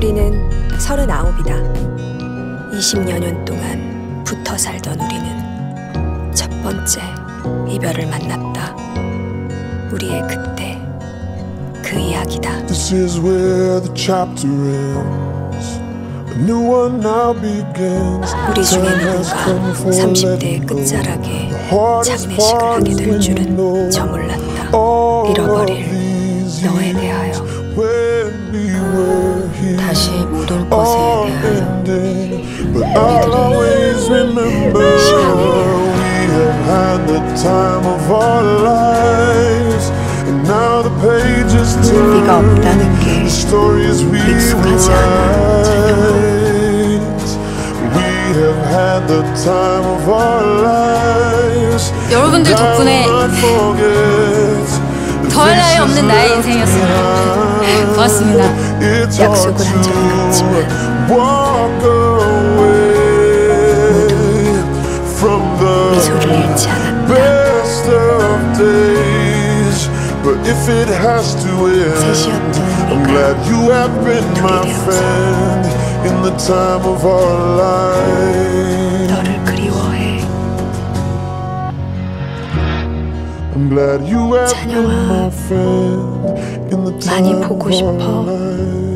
우리는 서른아홉이다. 20여 년 동안 붙어 살던 우리는 첫 번째 이별을 만났다. 우리의 그때 그 이야기다. This is where the chapter ends. A new one now begins. 우리 중에 누군가 come for 30대의 letting go. 끝자락에 Hardest 장례식을 하게 될 줄은 know 저 몰랐다. all of 잃어버릴 너에 대하여 다시 못 올 것에 대하여 pages turn. 네가 없다는 게 익숙하지 않아, lives. 여러분들 덕분에 더할 나위 없는 나의 인생이었습니다. 고맙습니다. It's hard to walk away from the best of days. But if it has to end, I'm glad you have been my friend in the time of our lives. 많이 time 보고 싶어.